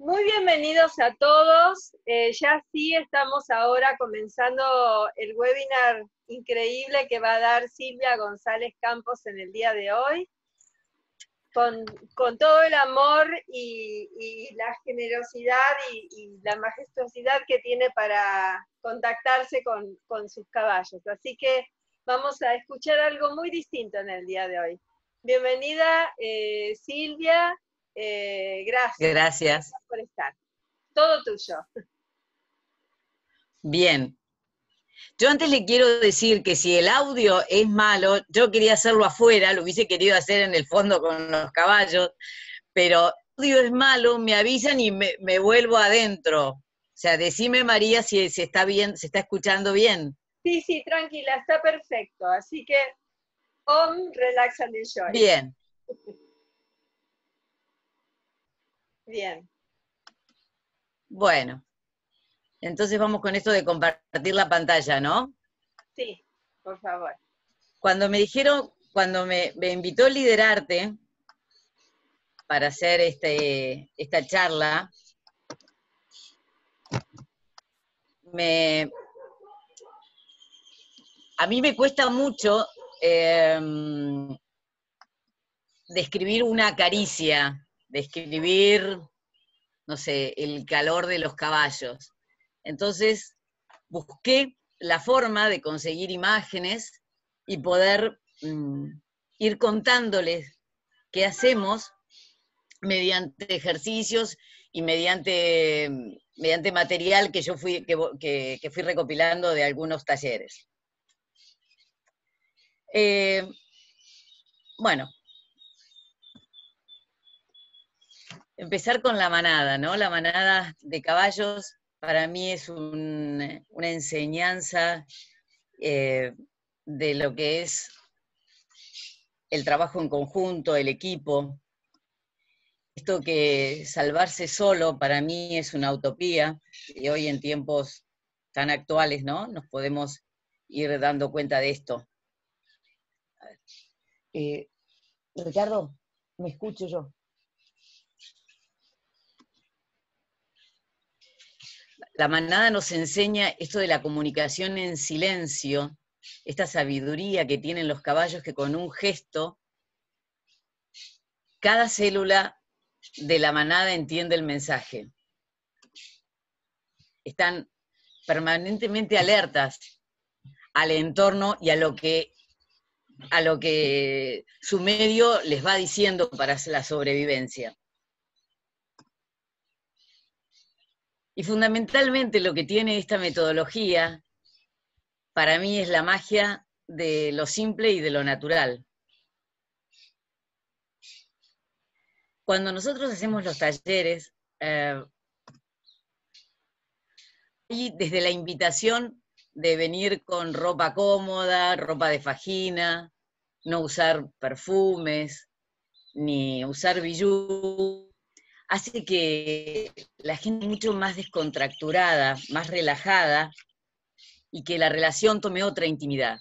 Muy bienvenidos a todos. Eh, ya sí estamos ahora comenzando el webinar increíble que va a dar Silvia González Campos en el día de hoy. Con, todo el amor y, la generosidad y, la majestuosidad que tiene para contactarse con, sus caballos. Así que vamos a escuchar algo muy distinto en el día de hoy. Bienvenida eh, Silvia, eh, gracias. Gracias. por estar. Todo tuyo. Bien. Yo antes le quiero decir que si el audio es malo, yo quería hacerlo afuera, lo hubiese querido hacer en el fondo con los caballos, pero el audio es malo, me avisan y me, vuelvo adentro. O sea, decime María si, si está bien, se está escuchando bien. Sí, sí, tranquila, está perfecto. Así que, om, relax and enjoy. Bien. Bien. Bueno, entonces vamos con esto de compartir la pantalla, ¿no? Sí, por favor. Cuando me dijeron, cuando me, invitó Liderarte para hacer este, esta charla, me, a mí me cuesta mucho em, describir una caricia, describir, no sé, el calor de los caballos. Entonces, busqué la forma de conseguir imágenes y poder mm, ir contándoles qué hacemos mediante ejercicios y mediante, mediante material que yo fui, que, fui recopilando de algunos talleres. Eh, bueno, empezar con la manada, ¿no? La manada de caballos para mí es una enseñanza eh, de lo que es el trabajo en conjunto, el equipo. Esto que salvarse solo para mí es una utopía y hoy en tiempos tan actuales, ¿no? Nos podemos ir dando cuenta de esto. Eh, Ricardo, me escucho yo. La manada nos enseña esto de la comunicación en silencio, esta sabiduría que tienen los caballos que con un gesto, cada célula de la manada entiende el mensaje. Están permanentemente alertas al entorno y a lo que a lo que su medio les va diciendo para la sobrevivencia. Y fundamentalmente lo que tiene esta metodología, para mí, es la magia de lo simple y de lo natural. Cuando nosotros hacemos los talleres, eh, y desde la invitación de venir con ropa cómoda, ropa de fajina, no usar perfumes, ni usar bijú, hace que la gente mucho más descontracturada, más relajada y que la relación tome otra intimidad.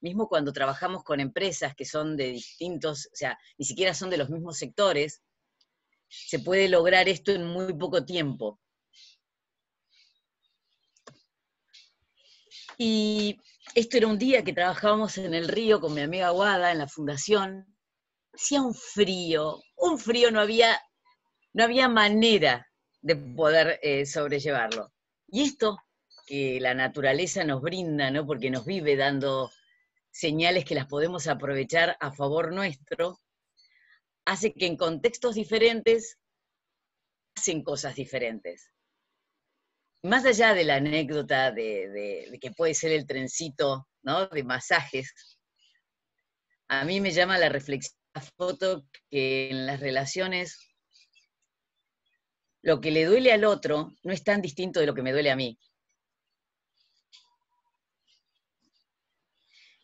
Mismo cuando trabajamos con empresas que son de distintos, o sea, ni siquiera son de los mismos sectores, se puede lograr esto en muy poco tiempo. Y esto era un día que trabajábamos en el río con mi amiga Guada en la fundación. Hacía un frío, un frío, no había no había manera de poder eh, sobrellevarlo. Y esto que la naturaleza nos brinda, ¿no? porque nos vive dando señales que las podemos aprovechar a favor nuestro, hace que en contextos diferentes hacen cosas diferentes. Más allá de la anécdota de, que puede ser el trencito ¿no? de masajes, a mí me llama la reflexión la foto que en las relaciones lo que le duele al otro no es tan distinto de lo que me duele a mí.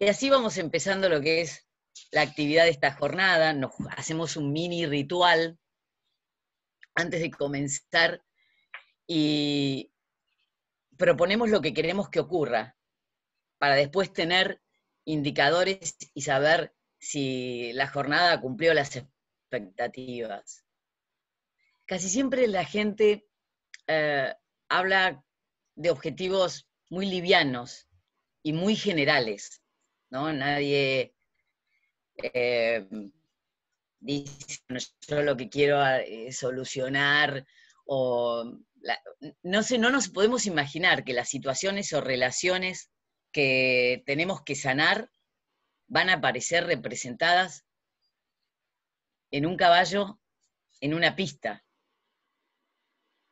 Y así vamos empezando lo que es la actividad de esta jornada. Nos hacemos un mini ritual antes de comenzar y proponemos lo que queremos que ocurra para después tener indicadores y saber si la jornada cumplió las expectativas. Casi siempre la gente eh, habla de objetivos muy livianos y muy generales, ¿no? Nadie eh, dice, yo lo que quiero es solucionar o... no sé, no nos podemos imaginar que las situaciones o relaciones que tenemos que sanar van a aparecer representadas en un caballo en una pista.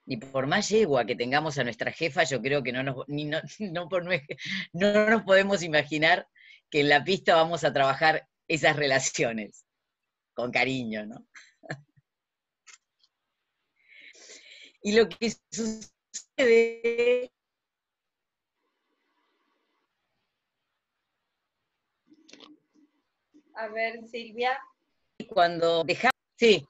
Y por más yegua que tengamos a nuestra jefa, yo creo que no nos, no, no nos podemos imaginar que en la pista vamos a trabajar esas relaciones con cariño, ¿no? y lo que sucede A ver, Silvia. Cuando dejamos, sí.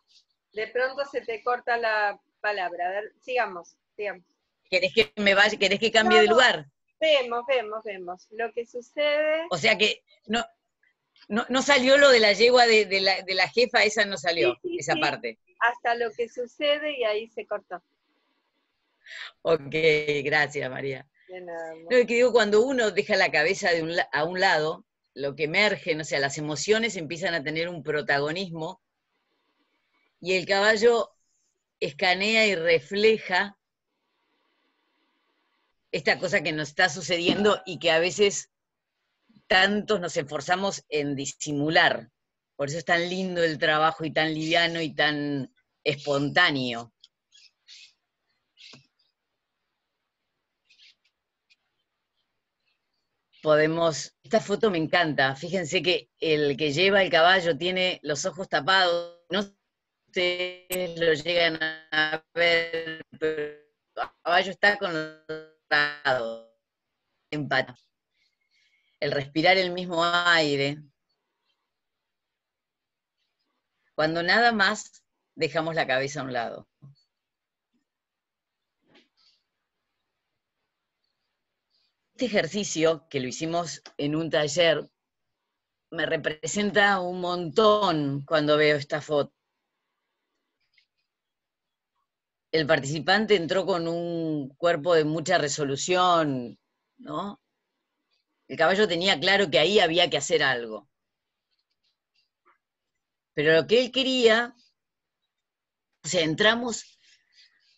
De pronto se te corta la palabra. A ver, sigamos, sigamos. ¿Querés que me vaya, querés que cambie de lugar? Vemos, vemos, vemos. Lo que sucede. O sea que no, no, salió lo de la yegua de, la, jefa, esa no salió, esa parte. Hasta lo que sucede y ahí se cortó. Ok, gracias María. De nada. que digo, cuando uno deja la cabeza de un, a un lado, lo que emerge, o sea, las emociones empiezan a tener un protagonismo y el caballo escanea y refleja esta cosa que nos está sucediendo y que a veces tantos nos esforzamos en disimular. Por eso es tan lindo el trabajo y tan liviano y tan espontáneo. podemos, esta foto me encanta, fíjense que el que lleva el caballo tiene los ojos tapados, ustedes lo llegan a ver, pero caballo está con los empata. El respirar el mismo aire. Cuando nada más dejamos la cabeza a un lado. Este ejercicio, que lo hicimos en un taller, me representa un montón cuando veo esta foto. El participante entró con un cuerpo de mucha resolución, ¿no? El caballo tenía claro que ahí había que hacer algo. Pero lo que él quería, o sea, entramos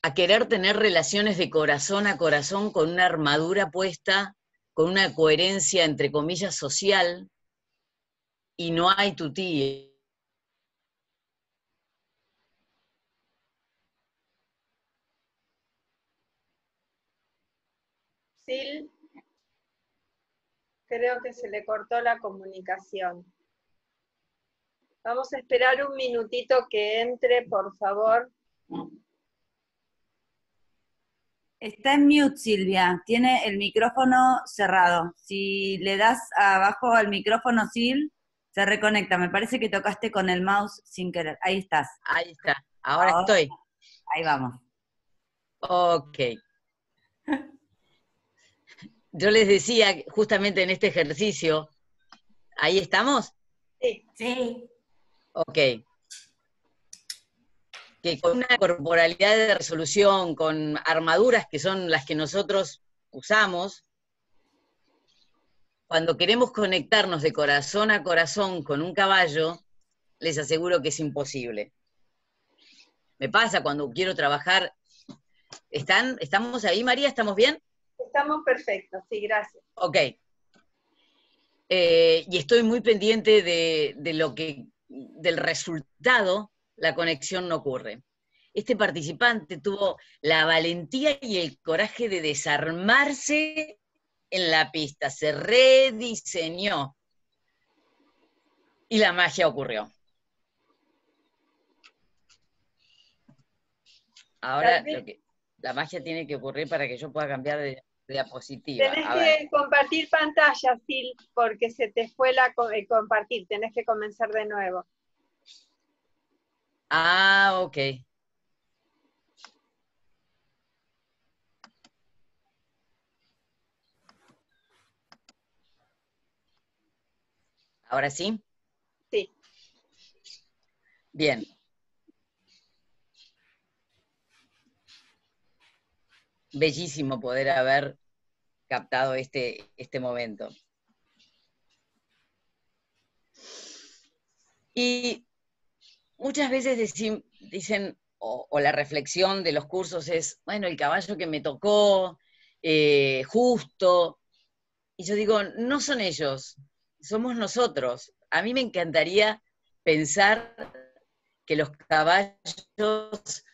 a querer tener relaciones de corazón a corazón con una armadura puesta, con una coherencia, entre comillas, social, y no hay tutí. Sil, creo que se le cortó la comunicación. Vamos a esperar un minutito que entre, por favor. Está en mute, Silvia. Tiene el micrófono cerrado. Si le das abajo al micrófono, Sil, se reconecta. Me parece que tocaste con el mouse sin querer. Ahí estás. Ahí está. Ahora, estoy. Ahí vamos. Ok. Yo les decía justamente en este ejercicio, ¿ahí estamos? Sí. Sí. Ok que con una corporalidad de resolución, con armaduras que son las que nosotros usamos, cuando queremos conectarnos de corazón a corazón con un caballo, les aseguro que es imposible. Me pasa cuando quiero trabajar. ¿Están, ¿Estamos ahí, María? ¿Estamos bien? Estamos perfectos, sí, gracias. Ok. Eh, y estoy muy pendiente de, de lo que, del resultado la conexión no ocurre. Este participante tuvo la valentía y el coraje de desarmarse en la pista, se rediseñó y la magia ocurrió. Ahora la magia tiene que ocurrir para que yo pueda cambiar de, diapositiva. Tenés que compartir pantalla, Phil, porque se te fue la compartir, tenés que comenzar de nuevo. Ah, ok. ¿Ahora sí? Sí. Bien. Bellísimo poder haber captado este, este momento. Y muchas veces dicen, o, la reflexión de los cursos es, bueno, el caballo que me tocó, eh, justo. Y yo digo, no son ellos, somos nosotros. A mí me encantaría pensar que los caballos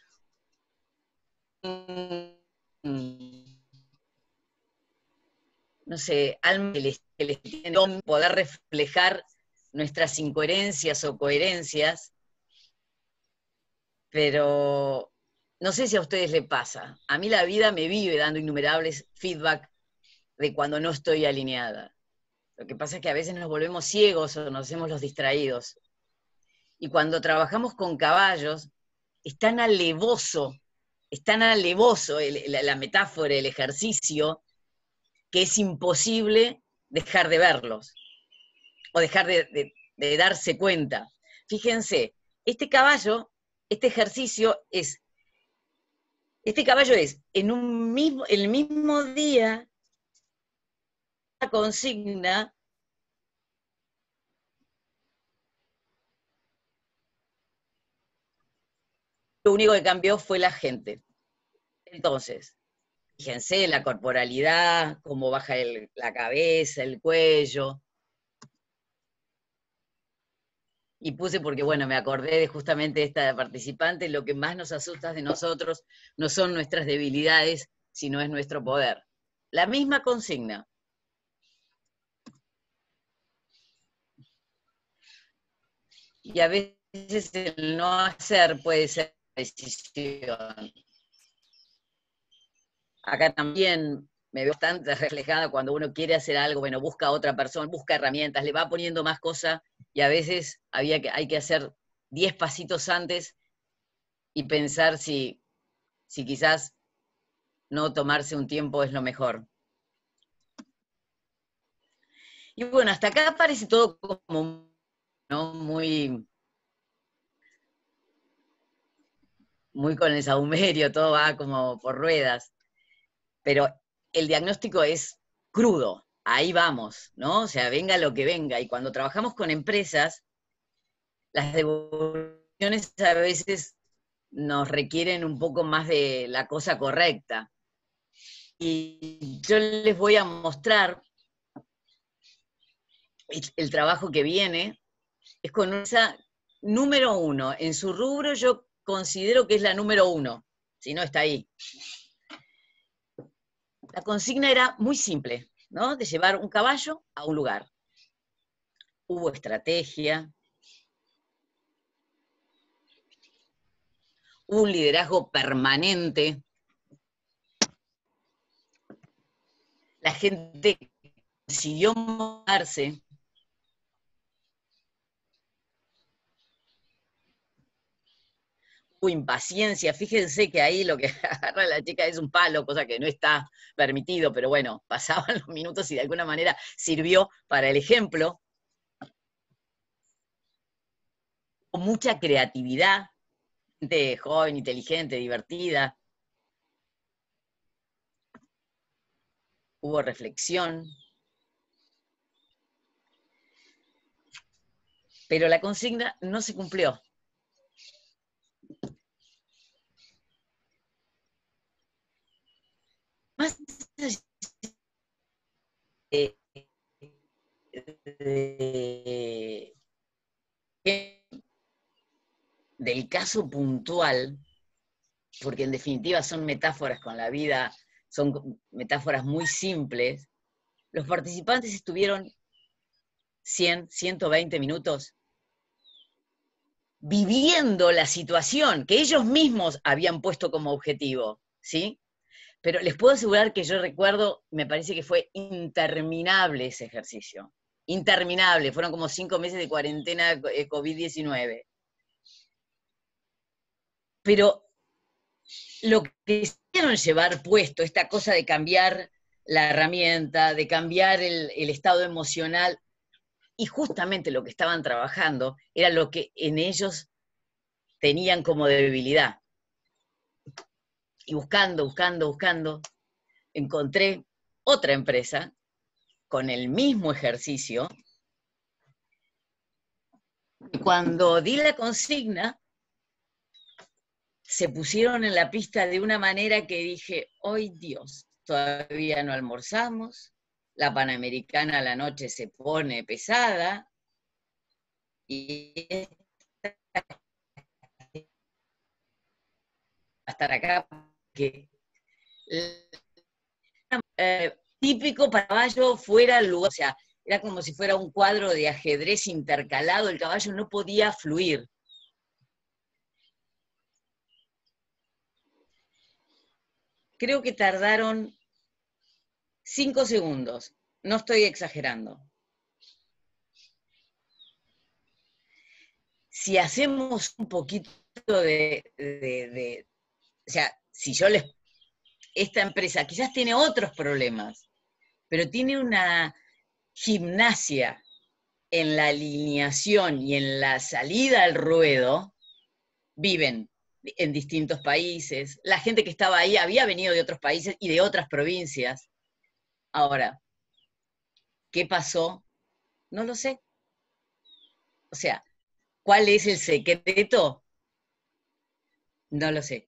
no sé, alma que les, tiene poder reflejar nuestras incoherencias o coherencias, pero no sé si a ustedes les pasa. A mí la vida me vive dando innumerables feedback de cuando no estoy alineada. Lo que pasa es que a veces nos volvemos ciegos o nos hacemos los distraídos. Y cuando trabajamos con caballos, es tan alevoso, es tan alevoso la, metáfora, el ejercicio, que es imposible dejar de verlos o dejar de, darse cuenta. Fíjense, este caballo, este ejercicio es, este caballo es en un mismo, el mismo día, la consigna lo único que cambió fue la gente. Entonces, fíjense la corporalidad, cómo baja la cabeza, el cuello. Y puse porque, bueno, me acordé de justamente esta participante, lo que más nos asusta de nosotros no son nuestras debilidades, sino es nuestro poder. La misma consigna. Y a veces el no hacer puede ser decisión. Acá también me veo bastante reflejada cuando uno quiere hacer algo, bueno, busca a otra persona, busca herramientas, le va poniendo más cosas y a veces había que, hay que hacer diez pasitos antes y pensar si, si quizás no tomarse un tiempo es lo mejor. Y bueno, hasta acá parece todo como ¿no? muy muy con el saumerio, todo va como por ruedas, pero el diagnóstico es crudo, ahí vamos, ¿no? O sea, venga lo que venga. Y cuando trabajamos con empresas, las devoluciones a veces nos requieren un poco más de la cosa correcta. Y yo les voy a mostrar el trabajo que viene, es con esa número uno. En su rubro yo considero que es la número uno, si no está ahí. La consigna era muy simple, ¿no? De llevar un caballo a un lugar. Hubo estrategia, hubo un liderazgo permanente. La gente consiguió moverse impaciencia. Fíjense que ahí lo que agarra la chica es un palo, cosa que no está permitido, pero bueno, pasaban los minutos y de alguna manera sirvió para el ejemplo. Mucha creatividad, gente joven, inteligente, divertida. Hubo reflexión. Pero la consigna no se cumplió. Más del caso puntual, porque en definitiva son metáforas con la vida, son metáforas muy simples, los participantes estuvieron 100, 120 minutos viviendo la situación que ellos mismos habían puesto como objetivo, ¿sí? Pero les puedo asegurar que yo recuerdo, me parece que fue interminable ese ejercicio. Interminable, fueron como cinco meses de cuarentena eh, COVID-19. Pero lo que hicieron llevar puesto, esta cosa de cambiar la herramienta, de cambiar el, el estado emocional, y justamente lo que estaban trabajando era lo que en ellos tenían como debilidad Y buscando, buscando, buscando, encontré otra empresa con el mismo ejercicio. Y cuando di la consigna, se pusieron en la pista de una manera que dije, hoy Dios, todavía no almorzamos, la Panamericana a la noche se pone pesada y estar acá eh, típico para caballo fuera el lugar, o sea, era como si fuera un cuadro de ajedrez intercalado, el caballo no podía fluir. Creo que tardaron cinco segundos, no estoy exagerando. Si hacemos un poquito de, o sea, si yo les, esta empresa quizás tiene otros problemas, pero tiene una gimnasia en la alineación y en la salida al ruedo, viven en distintos países. La gente que estaba ahí había venido de otros países y de otras provincias. Ahora, ¿qué pasó? No lo sé. O sea, ¿cuál es el secreto? No lo sé.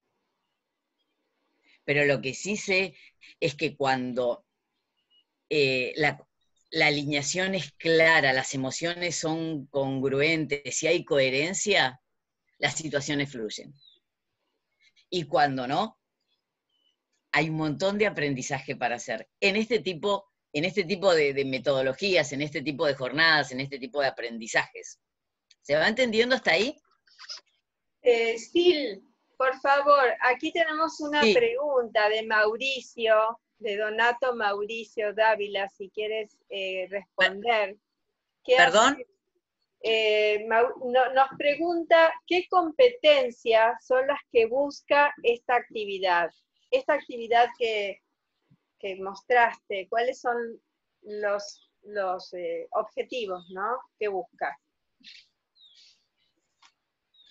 Pero lo que sí sé es que cuando eh, la, alineación es clara, las emociones son congruentes, si hay coherencia, las situaciones fluyen. Y cuando no, hay un montón de aprendizaje para hacer. En este tipo, en este tipo de, metodologías, en este tipo de jornadas, en este tipo de aprendizajes. ¿Se va entendiendo hasta ahí? Eh, Sil, por favor, aquí tenemos una pregunta de Mauricio, de Donato Mauricio Dávila, si quieres eh, responder. ¿Perdón? Eh, nos pregunta qué competencias son las que busca esta actividad. Esta actividad que, mostraste, ¿cuáles son los, los eh, objetivos ¿no? que busca?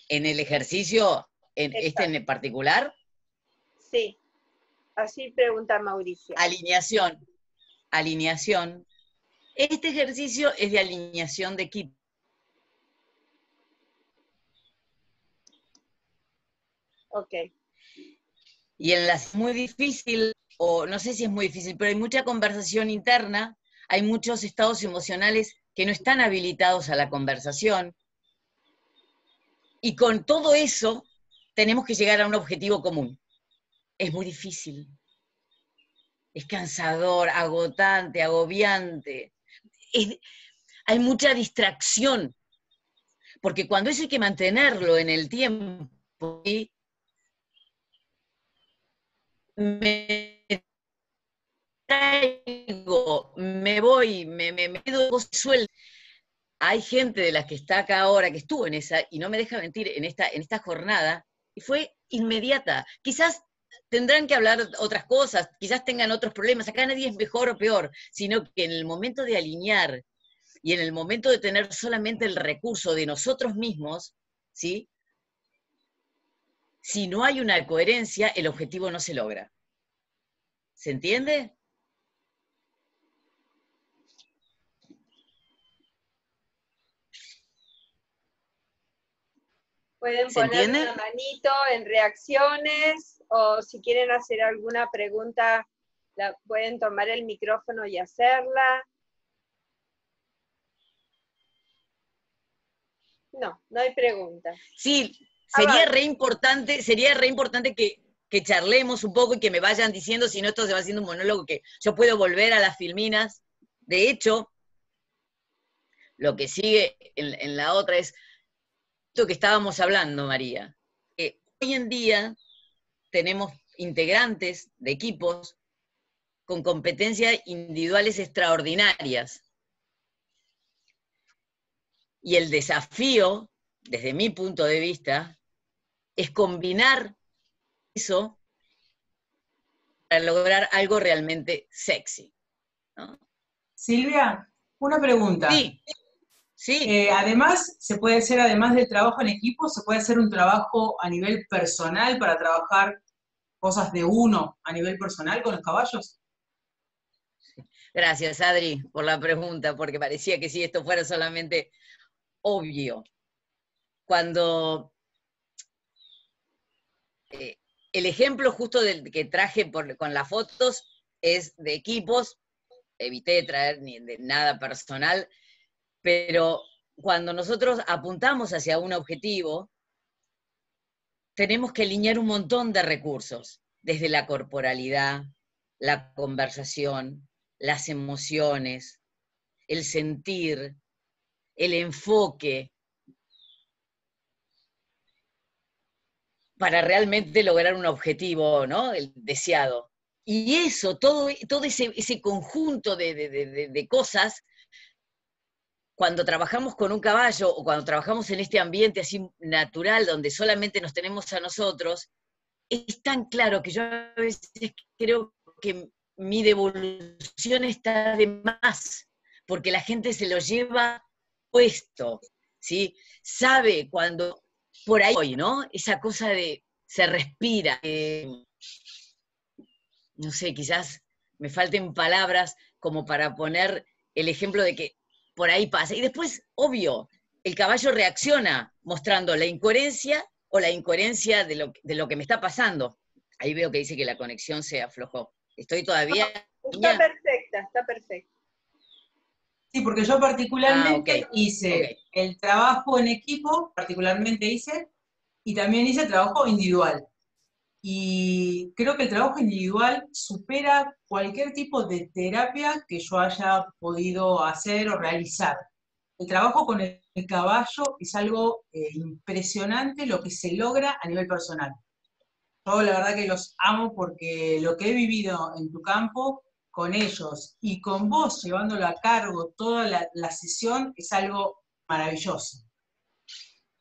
¿En el ejercicio, en este en particular? Sí, así pregunta Mauricio. Alineación. Alineación. Este ejercicio es de alineación de equipo. Ok. Y en las muy difícil, o no sé si es muy difícil, pero hay mucha conversación interna, hay muchos estados emocionales que no están habilitados a la conversación. Y con todo eso tenemos que llegar a un objetivo común. Es muy difícil. Es cansador, agotante, agobiante. hay mucha distracción. Porque cuando eso hay que mantenerlo en el tiempo, me traigo, me voy, me, me, me suelto. Hay gente de las que está acá ahora que estuvo en esa, y no me deja mentir, en esta, en esta jornada, fue inmediata. Quizás tendrán que hablar otras cosas, quizás tengan otros problemas, acá nadie es mejor o peor, sino que en el momento de alinear y en el momento de tener solamente el recurso de nosotros mismos, ¿sí? si no hay una coherencia, el objetivo no se logra. ¿Se entiende? Pueden poner una manito en reacciones o si quieren hacer alguna pregunta, la, pueden tomar el micrófono y hacerla. No, no hay preguntas. Sí, sería re importante, sería re importante que, charlemos un poco y que me vayan diciendo, si no esto se va haciendo un monólogo, que yo puedo volver a las filminas. De hecho, lo que sigue en, la otra es esto que estábamos hablando, María. hoy en día tenemos integrantes de equipos con competencias individuales extraordinarias. Y el desafío, desde mi punto de vista, es combinar eso para lograr algo realmente sexy. Silvia, una pregunta. Sí. Sí. Eh, además, se puede hacer, además del trabajo en equipo, se puede hacer un trabajo a nivel personal para trabajar cosas de uno a nivel personal con los caballos? Gracias, Adri, por la pregunta, porque parecía que si esto fuera solamente obvio. Cuando eh, el ejemplo justo del que traje con las fotos es de equipos, evité traer ni de nada personal, pero cuando nosotros apuntamos hacia un objetivo, tenemos que alinear un montón de recursos, desde la corporalidad, la conversación, las emociones, el sentir, el enfoque, para realmente lograr un objetivo, ¿no? El deseado. Y eso, todo, todo ese, ese conjunto de, cosas, cuando trabajamos con un caballo o cuando trabajamos en este ambiente así natural, donde solamente nos tenemos a nosotros, es tan claro que yo a veces creo que mi devolución está de más, porque la gente se lo lleva puesto, ¿sí? Sabe cuando por ahí, ¿no? Esa cosa de se respira. Eh, no sé, quizás me falten palabras como para poner el ejemplo de que por ahí pasa. Y después, obvio, el caballo reacciona mostrando la incoherencia o la incoherencia de lo, de lo que me está pasando. Ahí veo que dice que la conexión se aflojó. Estoy todavía... está perfecta, está perfecta. Sí, porque yo particularmente ah, hice el trabajo en equipo, particularmente hice, y también hice trabajo individual. Y creo que el trabajo individual supera cualquier tipo de terapia que yo haya podido hacer o realizar. El trabajo con el caballo es algo eh, impresionante lo que se logra a nivel personal. Yo la verdad que los amo porque lo que he vivido en tu campo con ellos y con vos llevándolo a cargo toda la, sesión es algo maravilloso.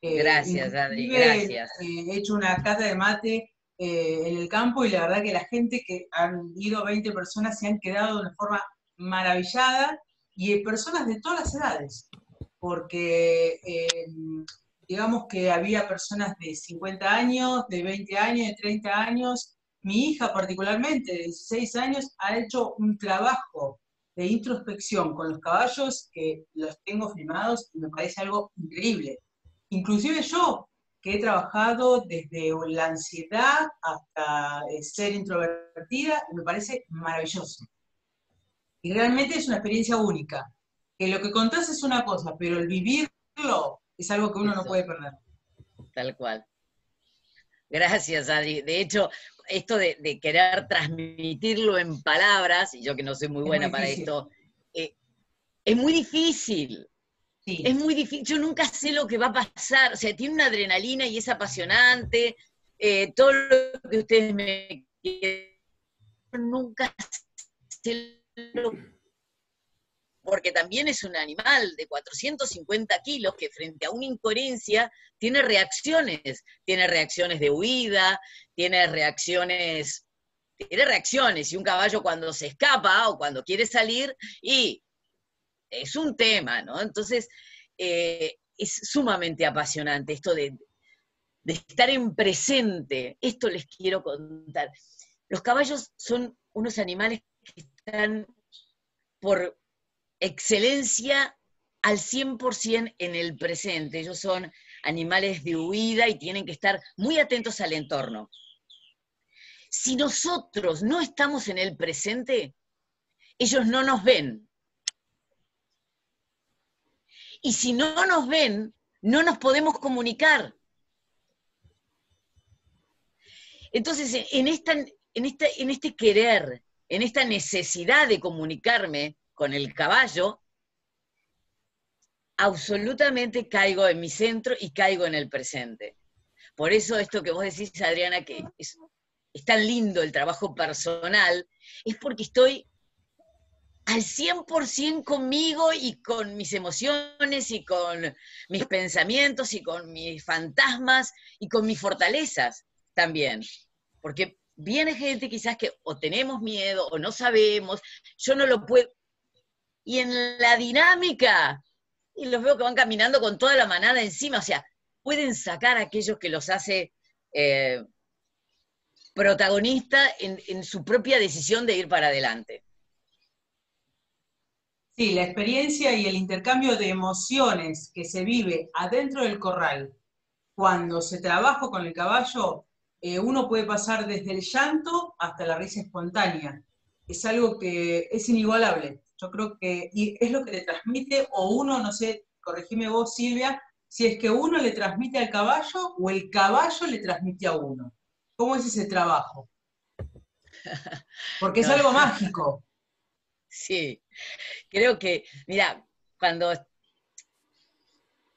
Eh, gracias, Adri, gracias. Eh, he hecho una cata de mate eh, en el campo y la verdad que la gente que han ido 20 personas se han quedado de una forma maravillada y personas de todas las edades, porque em, digamos que había personas de 50 años, de 20 años, de 30 años. Mi hija particularmente, de 16 años, ha hecho un trabajo de introspección con los caballos que los tengo filmados y me parece algo increíble. Inclusive yo, que he trabajado desde la ansiedad hasta eh, ser introvertida, me parece maravilloso. Y realmente es una experiencia única. Que lo que contás es una cosa, pero el vivirlo es algo que uno no puede perder. Tal cual. Gracias, Adri. De hecho, esto de, querer transmitirlo en palabras, y yo que no soy muy buena para esto, eh, es muy difícil. Es muy difícil, yo nunca sé lo que va a pasar, o sea, tiene una adrenalina y es apasionante, eh, todo lo que ustedes me quieren, nunca sé lo porque también es un animal de 450 kilos que frente a una incoherencia tiene reacciones, tiene reacciones de huida, tiene reacciones, tiene reacciones, y un caballo cuando se escapa o cuando quiere salir, y es un tema, ¿no? Entonces, eh, es sumamente apasionante esto de, estar en presente. Esto les quiero contar. Los caballos son unos animales que están por excelencia al 100% en el presente. Ellos son animales de huida y tienen que estar muy atentos al entorno. Si nosotros no estamos en el presente, ellos no nos ven. Y si no nos ven, no nos podemos comunicar. Entonces, en, este querer, en esta necesidad de comunicarme con el caballo, absolutamente caigo en mi centro y caigo en el presente. Por eso esto que vos decís, Adriana, que es tan lindo el trabajo personal, es porque estoy al 100% conmigo y con mis emociones y con mis pensamientos y con mis fantasmas y con mis fortalezas también. Porque viene gente quizás que o tenemos miedo o no sabemos, yo no lo puedo. Y en la dinámica, y los veo que van caminando con toda la manada encima, o sea, pueden sacar a aquellos que los hace eh, protagonista en, su propia decisión de ir para adelante. Sí, la experiencia y el intercambio de emociones que se vive adentro del corral cuando se trabaja con el caballo, eh, uno puede pasar desde el llanto hasta la risa espontánea. Es algo que es inigualable. Yo creo que y es lo que le transmite, o uno, no sé, corregime vos, Silvia, si es que uno le transmite al caballo o el caballo le transmite a uno. ¿Cómo es ese trabajo? Porque es algo mágico. Sí, creo que, mira, cuando...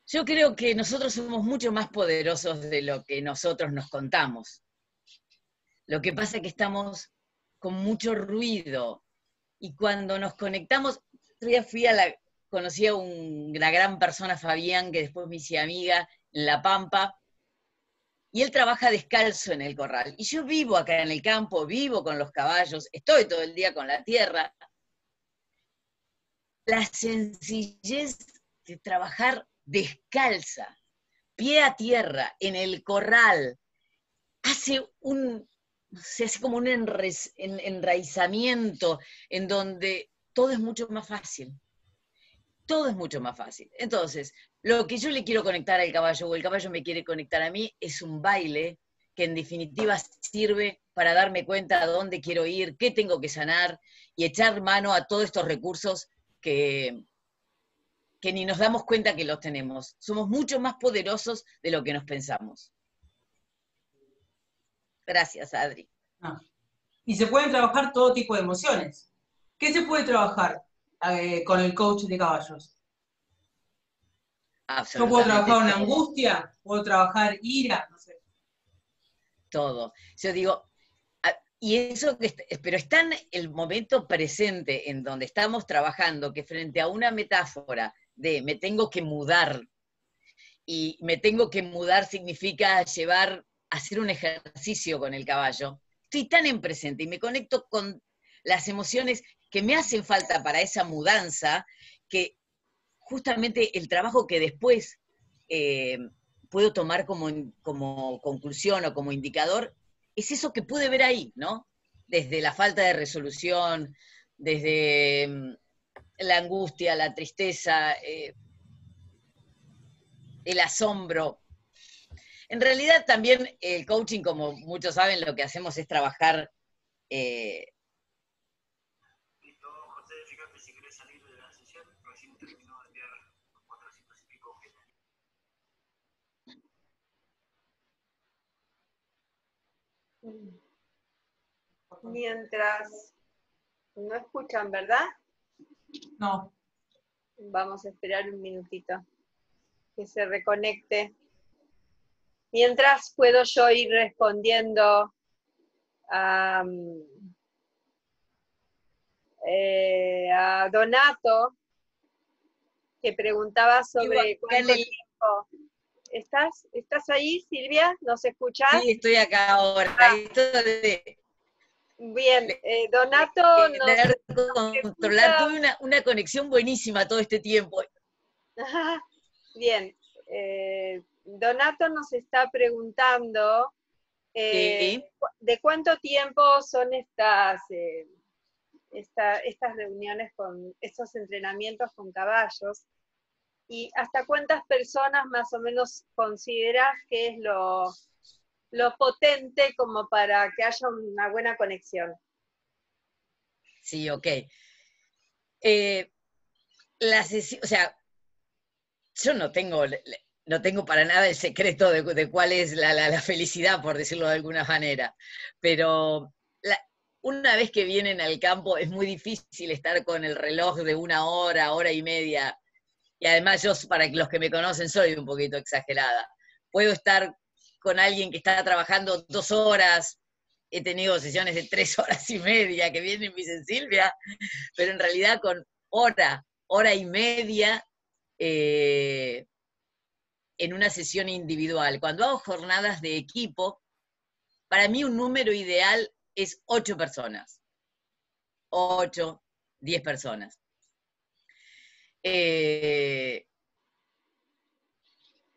Yo creo que nosotros somos mucho más poderosos de lo que nosotros nos contamos. Lo que pasa es que estamos con mucho ruido y cuando nos conectamos, otro fui a la, conocí a una gran persona, Fabián, que después me hice amiga en La Pampa, y él trabaja descalzo en el corral. Y yo vivo acá en el campo, vivo con los caballos, estoy todo el día con la tierra. La sencillez de trabajar descalza, pie a tierra, en el corral, hace un, se hace como un enraizamiento en donde todo es mucho más fácil. Todo es mucho más fácil. Entonces, lo que yo le quiero conectar al caballo o el caballo me quiere conectar a mí es un baile que en definitiva sirve para darme cuenta a dónde quiero ir, qué tengo que sanar y echar mano a todos estos recursos que, que ni nos damos cuenta que los tenemos. Somos mucho más poderosos de lo que nos pensamos. Gracias, Adri. Ah. Y se pueden trabajar todo tipo de emociones. ¿Qué se puede trabajar eh, con el coach de caballos? Yo puedo trabajar una angustia, puedo trabajar ira, no sé. Todo. Yo digo, y eso, pero está en el momento presente en donde estamos trabajando, que frente a una metáfora de me tengo que mudar, y me tengo que mudar significa llevar, hacer un ejercicio con el caballo, estoy tan en presente y me conecto con las emociones que me hacen falta para esa mudanza, que justamente el trabajo que después eh, puedo tomar como, como conclusión o como indicador es eso que pude ver ahí, ¿no? Desde la falta de resolución, desde mm, la angustia, la tristeza, eh, el asombro. En realidad también el coaching, como muchos saben, lo que hacemos es trabajar eh, Mientras no escuchan, ¿verdad? No. Vamos a esperar un minutito que se reconecte. Mientras puedo yo ir respondiendo a, eh, a Donato, que preguntaba sobre cuánto tiempo ¿Estás, ¿Estás ahí, Silvia? ¿Nos escuchas? Sí, estoy acá ahora. Ah. Bien, eh, Donato Tuve una, conexión buenísima todo este tiempo. Bien, eh, Donato nos está preguntando eh, de cuánto tiempo son estas, estas reuniones con estos entrenamientos con caballos y hasta cuántas personas más o menos consideras que es lo, lo potente como para que haya una buena conexión. Sí, ok. Eh, la o sea, yo no tengo, no tengo para nada el secreto de, cuál es la, felicidad, por decirlo de alguna manera, pero una vez que vienen al campo es muy difícil estar con el reloj de una hora, hora y media y además yo, para los que me conocen, soy un poquito exagerada. Puedo estar con alguien que está trabajando dos horas, he tenido sesiones de tres horas y media que vienen y me dicen Silvia, pero en realidad con hora, hora y media eh, en una sesión individual. Cuando hago jornadas de equipo, para mí un número ideal es ocho personas. Ocho, diez personas. Eh,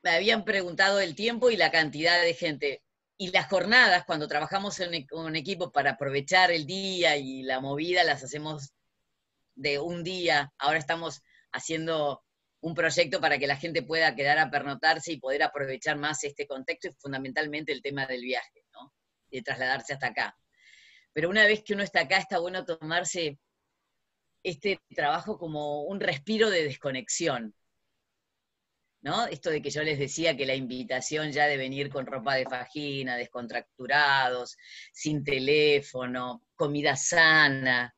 me habían preguntado el tiempo y la cantidad de gente. y las jornadas, cuando trabajamos en e, un equipo para aprovechar el día y la movida, las hacemos de un día. Ahora estamos haciendo un proyecto para que la gente pueda quedar a pernotarse y poder aprovechar más este contexto y fundamentalmente el tema del viaje, ¿no? De trasladarse hasta acá. Pero una vez que uno está acá, está bueno tomarse este trabajo como un respiro de desconexión. ¿No? Esto de que yo les decía que la invitación ya de venir con ropa de fajina, descontracturados, sin teléfono, comida sana,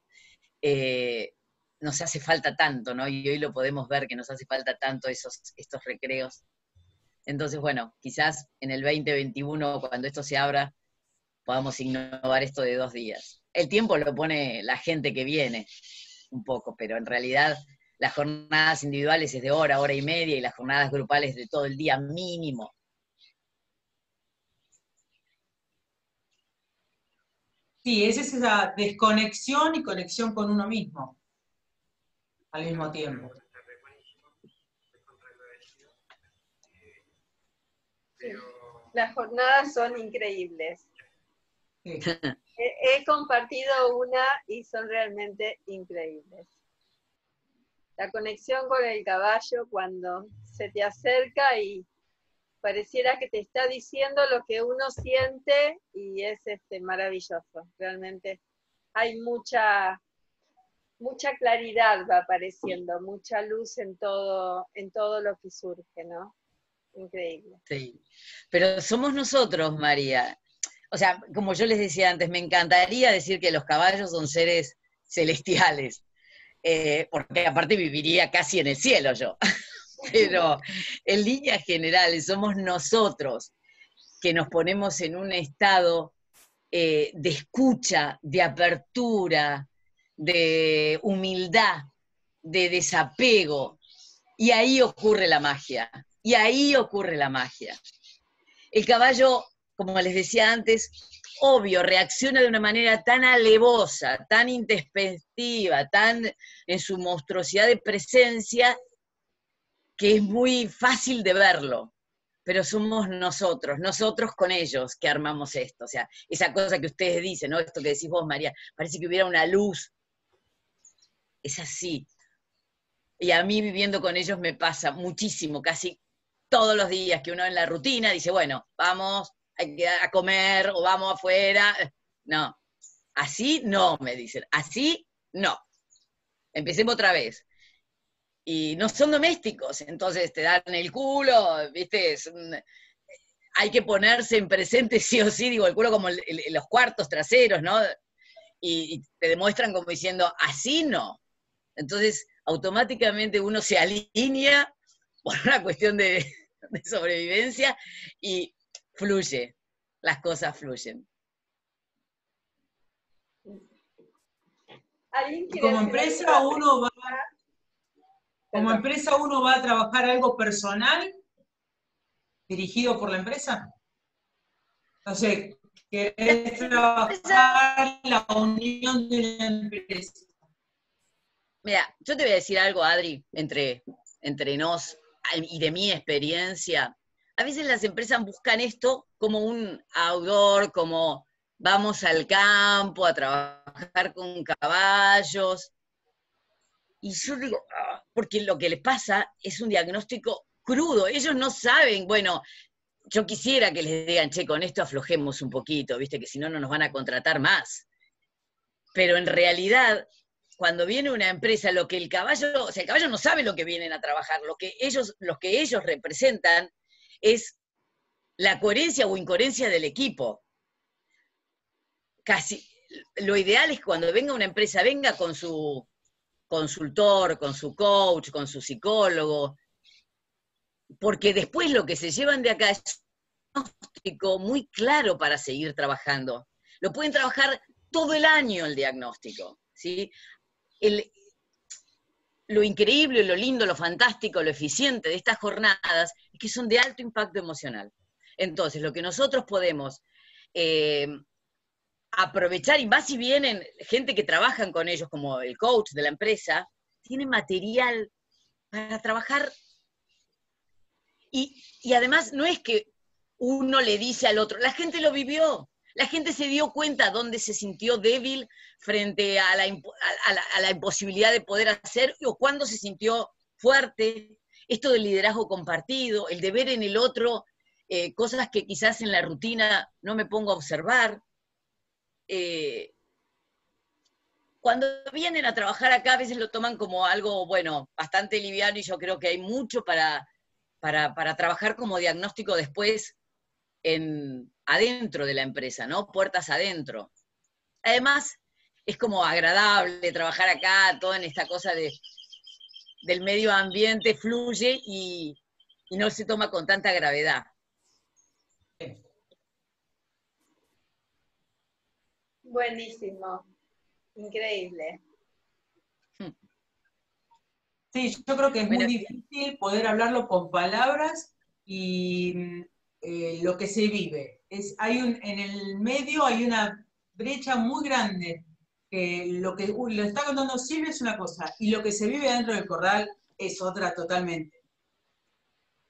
eh, nos hace falta tanto, ¿no? Y hoy lo podemos ver que nos hace falta tanto esos, estos recreos. Entonces, bueno, quizás en el 2021, cuando esto se abra, podamos innovar esto de dos días. El tiempo lo pone la gente que viene un poco, pero en realidad las jornadas individuales es de hora, hora y media, y las jornadas grupales de todo el día mínimo. Sí, es esa desconexión y conexión con uno mismo al mismo tiempo. Las jornadas son increíbles. He, compartido una y son realmente increíbles. La conexión con el caballo cuando se te acerca y pareciera que te está diciendo lo que uno siente y es este maravilloso. Realmente hay mucha mucha claridad va apareciendo, mucha luz en todo, en todo lo que surge, ¿no? Increíble. Sí, pero somos nosotros, María. O sea, como yo les decía antes, me encantaría decir que los caballos son seres celestiales, eh, porque aparte viviría casi en el cielo yo. pero en líneas generales somos nosotros que nos ponemos en un estado eh, de escucha, de apertura, de humildad, de desapego, y ahí ocurre la magia, y ahí ocurre la magia. El caballo, como les decía antes, obvio, reacciona de una manera tan alevosa, tan intempestiva, tan en su monstruosidad de presencia, que es muy fácil de verlo, pero somos nosotros, nosotros con ellos que armamos esto. O sea, esa cosa que ustedes dicen, ¿no? Esto que decís vos, María, parece que hubiera una luz es así. Y a mí viviendo con ellos me pasa muchísimo, casi todos los días que uno en la rutina dice, bueno, vamos a comer o vamos afuera. No, así no, me dicen, así no. Empecemos otra vez. Y no son domésticos, entonces te dan el culo, ¿viste? hay que ponerse en presente sí o sí, digo, el culo como los cuartos traseros, ¿no? y te demuestran como diciendo, así no. Entonces, automáticamente uno se alinea por una cuestión de, sobrevivencia y fluye, las cosas fluyen. como empresa uno va como empresa uno va a trabajar algo personal dirigido por la empresa. Entonces, querés trabajar la unión de la empresa. Mira, yo te voy a decir algo, Adri, entre, entre nos y de mi experiencia. A veces las empresas buscan esto como un outdoor, como vamos al campo a trabajar con caballos. Y yo digo, ah", porque lo que les pasa es un diagnóstico crudo. Ellos no saben, bueno, yo quisiera que les digan, che, con esto aflojemos un poquito, viste, que si no, no nos van a contratar más. Pero en realidad cuando viene una empresa, lo que el caballo, o sea, el caballo no sabe lo que vienen a trabajar, lo que ellos, lo que ellos representan es la coherencia o incoherencia del equipo. Casi, lo ideal es cuando venga una empresa, venga con su consultor, con su coach, con su psicólogo, porque después lo que se llevan de acá es un diagnóstico muy claro para seguir trabajando. Lo pueden trabajar todo el año el diagnóstico. ¿sí? lo increíble, lo lindo, lo fantástico, lo eficiente de estas jornadas que son de alto impacto emocional. Entonces, lo que nosotros podemos eh, aprovechar, y más si vienen gente que trabajan con ellos, como el coach de la empresa, tiene material para trabajar. Y, y además no es que uno le dice al otro, la gente lo vivió, la gente se dio cuenta dónde se sintió débil frente a la, a la imposibilidad de poder hacer o cuándo se sintió fuerte, esto del liderazgo compartido, el de ver en el otro eh, cosas que quizás en la rutina no me pongo a observar. Eh, cuando vienen a trabajar acá a veces lo toman como algo, bueno, bastante liviano y yo creo que hay mucho para, para, trabajar como diagnóstico después en, adentro de la empresa, ¿no? Puertas adentro. Además, es como agradable trabajar acá, todo en esta cosa de, del medio ambiente fluye y, no se toma con tanta gravedad. Buenísimo, increíble. Sí, yo creo que es muy difícil poder hablarlo con palabras y eh, lo que se vive. Es, hay un, en el medio hay una brecha muy grande que lo que lo está contando Silvia es una cosa y lo que se vive dentro del corral es otra totalmente.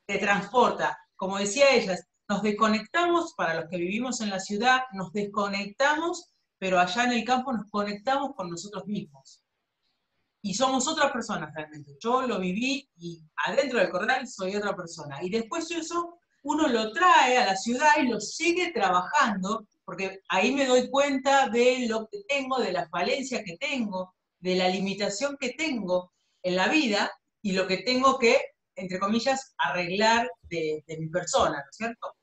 Te transporta, como decía ella, nos desconectamos, para los que vivimos en la ciudad, nos desconectamos, pero allá en el campo nos conectamos con nosotros mismos. Y somos otras personas realmente. Yo lo viví y adentro del corral soy otra persona. Y después eso uno lo trae a la ciudad y lo sigue trabajando porque ahí me doy cuenta de lo que tengo, de la falencia que tengo, de la limitación que tengo en la vida y lo que tengo que, entre comillas, arreglar de, mi persona, ¿no es cierto?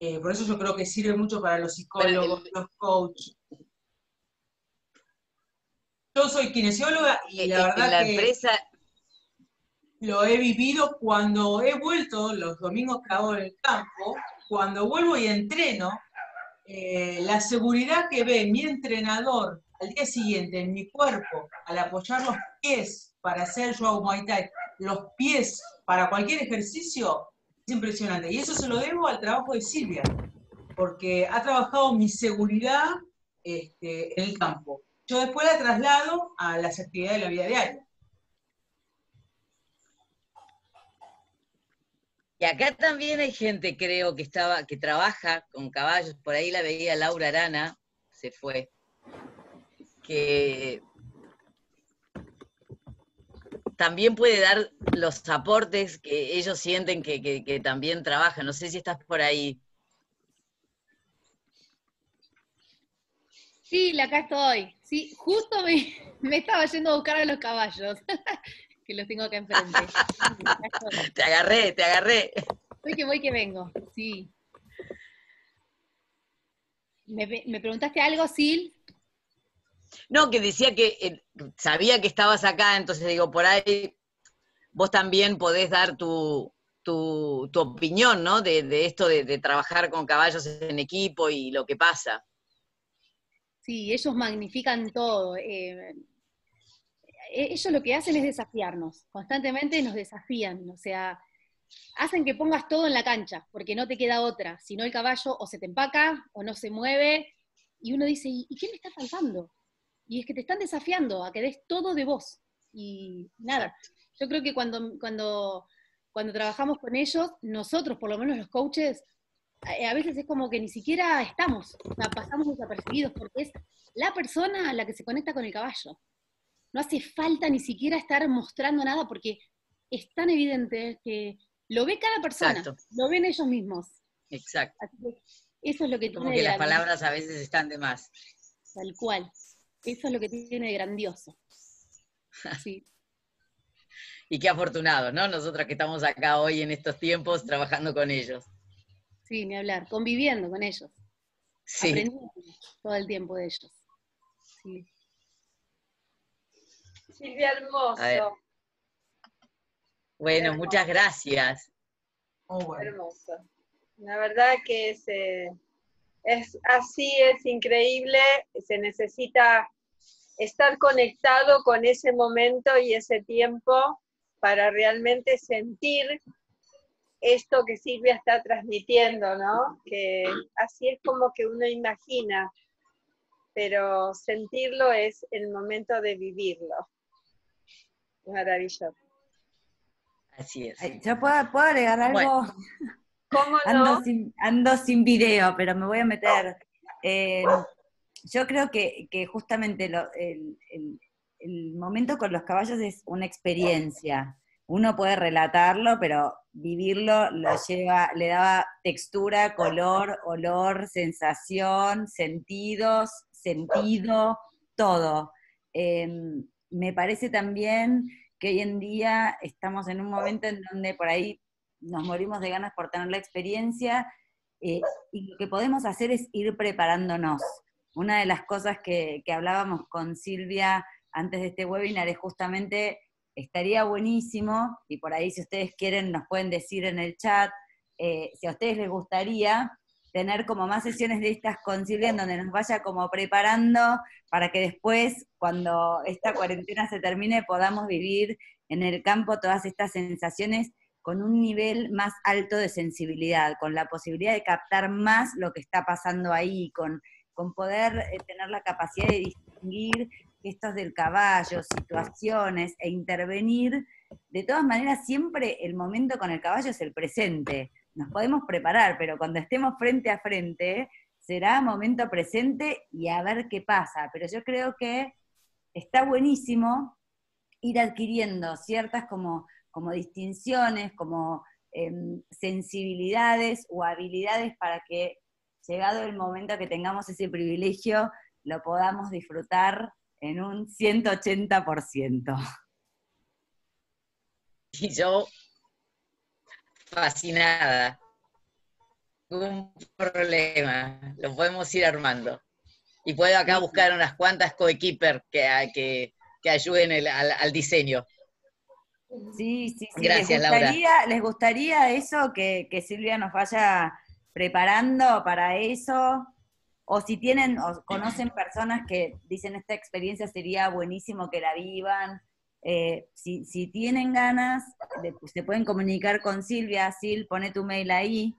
Eh, por eso yo creo que sirve mucho para los psicólogos, los coaches. Yo soy kinesióloga y la verdad que lo he vivido cuando he vuelto los domingos que hago en campo, cuando vuelvo y entreno, eh, la seguridad que ve mi entrenador al día siguiente en mi cuerpo, al apoyar los pies para hacer yo Muay Thai, los pies para cualquier ejercicio, es impresionante. Y eso se lo debo al trabajo de Silvia, porque ha trabajado mi seguridad este, en el campo. Yo después la traslado a las actividades de la vida diaria. Y acá también hay gente, creo, que estaba, que trabaja con caballos, por ahí la veía Laura Arana, se fue, que también puede dar los aportes que ellos sienten que, también trabajan. No sé si estás por ahí. Sí, acá estoy. Sí, justo me estaba yendo a buscar a los caballos. que los tengo acá enfrente. te agarré, te agarré. Voy que voy que vengo, sí. ¿Me, preguntaste algo, Sil? No, que decía que eh, sabía que estabas acá, entonces digo, por ahí vos también podés dar tu, tu, opinión, ¿no? De, esto de, trabajar con caballos en equipo y lo que pasa. Sí, ellos magnifican todo. Eh, ellos lo que hacen es desafiarnos, constantemente nos desafían, o sea, hacen que pongas todo en la cancha, porque no te queda otra, si no el caballo o se te empaca o no se mueve, y uno dice, ¿y qué me está faltando? Y es que te están desafiando a que des todo de vos, y nada, yo creo que cuando, cuando, cuando trabajamos con ellos, nosotros, por lo menos los coaches, a veces es como que ni siquiera estamos, o sea, pasamos desapercibidos, porque es la persona a la que se conecta con el caballo no hace falta ni siquiera estar mostrando nada porque es tan evidente que lo ve cada persona, lo ven ellos mismos. Exacto. eso es lo que Como que las palabras a veces están de más. Tal cual. Eso es lo que tiene de grandioso. Sí. y qué afortunados, ¿no? Nosotros que estamos acá hoy en estos tiempos trabajando con ellos. Sí, ni hablar, conviviendo con ellos. Sí. Aprendiendo todo el tiempo de ellos. Sí. Silvia, hermoso. Bueno, muchas gracias. Oh, hermoso. La verdad que es, eh, es así, es increíble. Se necesita estar conectado con ese momento y ese tiempo para realmente sentir esto que Silvia está transmitiendo, ¿no? Que así es como que uno imagina, pero sentirlo es el momento de vivirlo. Maravilloso. Así es. ¿Yo puedo, agregar algo? ¿Cómo Ando no? sin, ando sin video, pero me voy a meter. Eh, yo creo que, que justamente lo- el, el- el momento con los caballos es una experiencia. Uno puede relatarlo, pero vivirlo lo lleva, le daba textura, color, olor, sensación, sentidos, sentido, todo. Eh, me parece también que hoy en día estamos en un momento en donde por ahí nos morimos de ganas por tener la experiencia eh, y lo que podemos hacer es ir preparándonos. Una de las cosas que, que hablábamos con Silvia antes de este webinar es justamente, estaría buenísimo, y por ahí si ustedes quieren nos pueden decir en el chat, eh, si a ustedes les gustaría tener como más sesiones de estas con Silvia en donde nos vaya como preparando para que después, cuando esta cuarentena se termine, podamos vivir en el campo todas estas sensaciones con un nivel más alto de sensibilidad, con la posibilidad de captar más lo que está pasando ahí, con, con poder eh, tener la capacidad de distinguir gestos del caballo, situaciones e intervenir. De todas maneras, siempre el momento con el caballo es el presente. Nos podemos preparar, pero cuando estemos frente a frente, será momento presente y a ver qué pasa. Pero yo creo que está buenísimo ir adquiriendo ciertas como, como distinciones, como em, sensibilidades o habilidades para que, llegado el momento que tengamos ese privilegio, lo podamos disfrutar en un 180%. Y yo, fascinada. Ningún problema. Lo podemos ir armando. Y puedo acá buscar unas cuantas coequiper que, que, que ayuden el- al, al diseño. Sí, sí, sí. Gracias, ¿Les Laura. gustaría, ¿Les gustaría eso, que, que Silvia nos vaya preparando para eso? O si tienen o conocen personas que dicen esta experiencia sería buenísimo que la vivan. Eh, si, tienen ganas, de- se pueden comunicar con Silvia, Sil, pone tu mail ahí.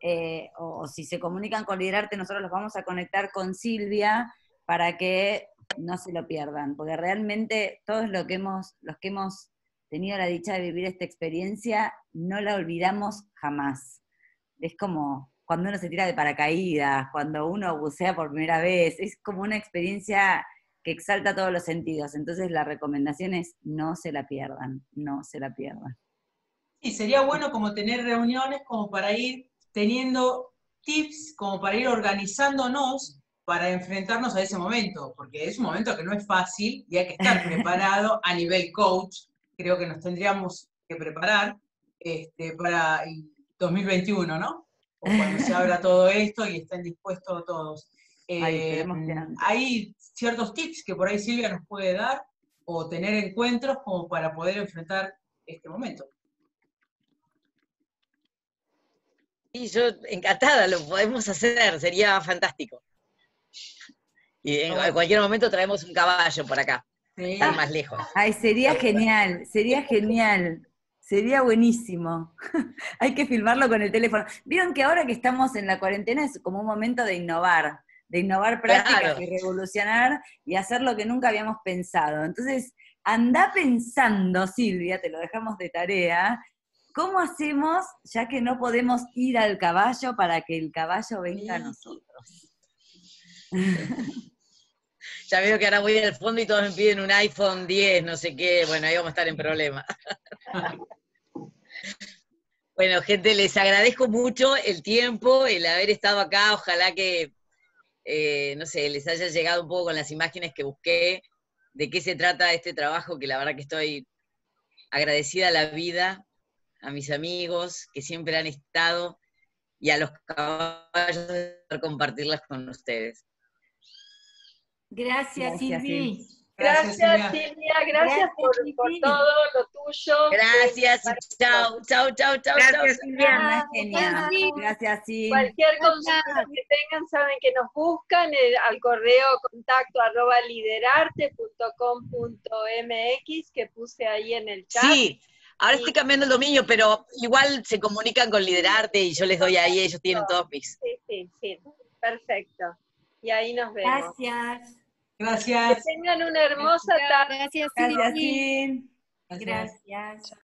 eh, o, o si se comunican con Liderarte, nosotros los vamos a conectar con Silvia para que no se lo pierdan, porque realmente todos lo que hemos, los que hemos tenido la dicha de vivir esta experiencia, no la olvidamos jamás. Es como cuando uno se tira de paracaídas, cuando uno bucea por primera vez, es como una experiencia que exalta todos los sentidos. Entonces la recomendación es no se la pierdan, no se la pierdan. Y sería bueno como tener reuniones como para ir teniendo tips, como para ir organizándonos para enfrentarnos a ese momento, porque es un momento que no es fácil y hay que estar preparado a nivel coach, creo que nos tendríamos que preparar este, para el 2021, ¿no? O cuando se abra todo esto y estén dispuestos todos. Ay, Eh, antes. hay ciertos tips que por ahí Silvia nos puede dar o tener encuentros como para poder enfrentar este momento. Y yo encantada, lo podemos hacer, sería fantástico. Y en, en cualquier momento traemos un caballo por acá, Sí. estar más lejos. Ay, sería genial, sería genial, sería buenísimo. Hay que filmarlo con el teléfono. Vieron que ahora que estamos en la cuarentena es como un momento de innovar, de innovar prácticas Claro. y revolucionar y hacer lo que nunca habíamos pensado. Entonces, anda pensando, Silvia, te lo dejamos de tarea, ¿cómo hacemos, ya que no podemos ir al caballo, para que el caballo venga a nosotros? Ya veo que ahora voy al fondo y todos me piden un iPhone 10, no sé qué, bueno, ahí vamos a estar en problema. Bueno, gente, les agradezco mucho el tiempo, el haber estado acá, ojalá que, eh, no sé, les haya llegado un poco con las imágenes que busqué, de qué se trata este trabajo, que la verdad que estoy agradecida a la vida, a mis amigos que siempre han estado y a los caballos de compartirlas con ustedes. Gracias, Gracias, Silvi. Gracias, Silvia. Silvia, gracias, Gracias, por, todo lo tuyo. Gracias chao, chao, chao, chao, chao. Una genia. Sí. Gracias, Sil. Cualquier consulta que tengan, saben que nos buscan eh, al correo contacto arroba liderarte.com.mx que puse ahí en el chat. Sí, ahora estoy cambiando el dominio, pero igual se comunican con Liderarte y yo les doy ahí, ellos tienen todos mis. Sí, sí, sí. Perfecto. Y ahí nos vemos. Gracias. Que Gracias. tengan una hermosa tarde. Gracias, Gracias. Gracias.